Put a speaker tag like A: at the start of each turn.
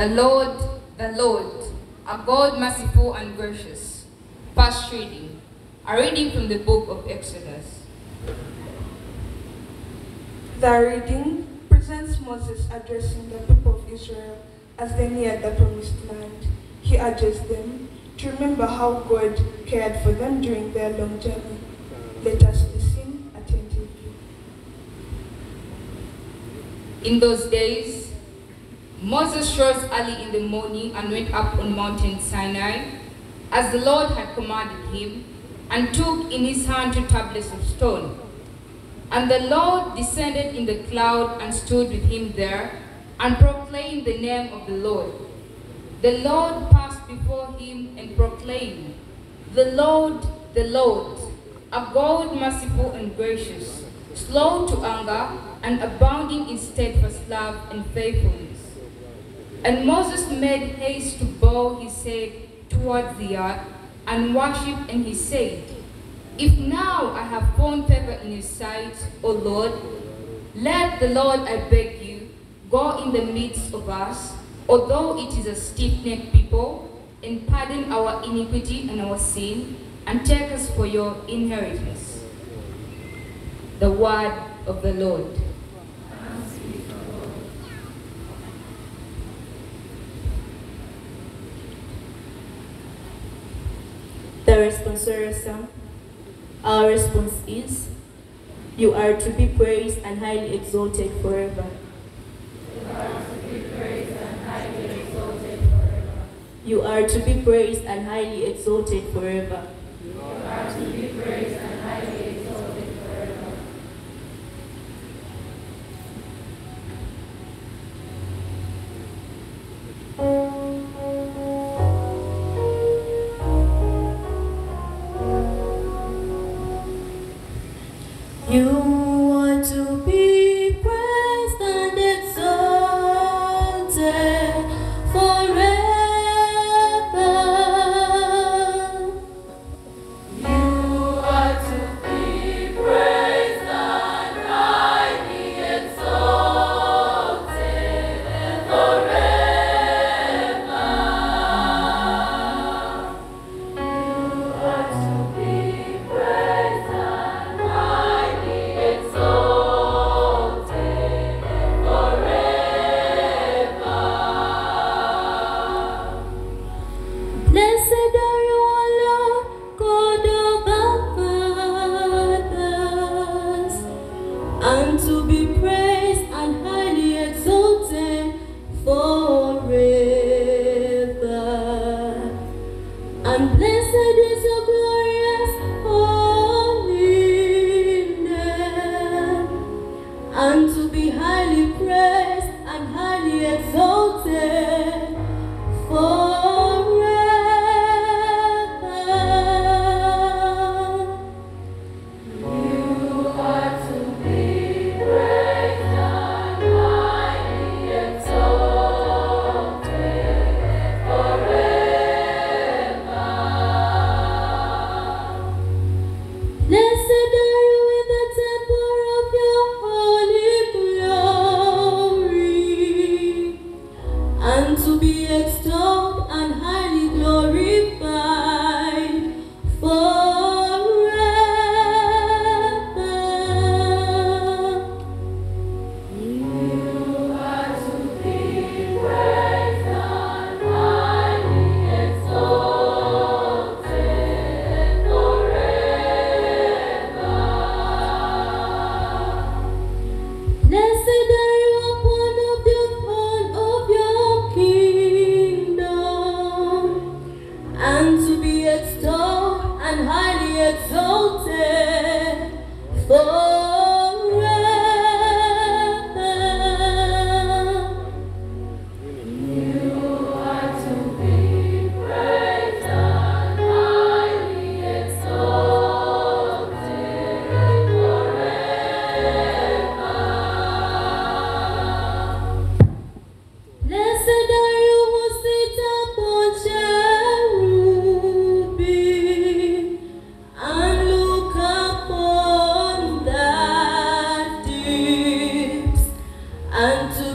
A: The Lord, the Lord, a God merciful and gracious. Past reading. A reading from the book of Exodus.
B: The reading presents Moses addressing the people of Israel as they neared the promised land. He urges them to remember how God cared for them during their long journey. Let us listen attentively.
A: In those days, Moses rose early in the morning and went up on Mountain Sinai, as the Lord had commanded him, and took in his hand two tablets of stone. And the Lord descended in the cloud and stood with him there, and proclaimed the name of the Lord. The Lord passed before him and proclaimed, The Lord, the Lord, a God merciful and gracious, slow to anger, and abounding in steadfast love and faithfulness. And Moses made haste to bow his head toward the earth and worship, and he said, If now I have found favor in your sight, O Lord, let the Lord, I beg you, go in the midst of us, although it is a stiff-necked people, and pardon our iniquity and our sin, and take us for your inheritance. The word of the Lord.
C: Our response is, You are to be praised and highly exalted forever. You are to be praised and highly exalted forever. You to be extolled highly exalted unto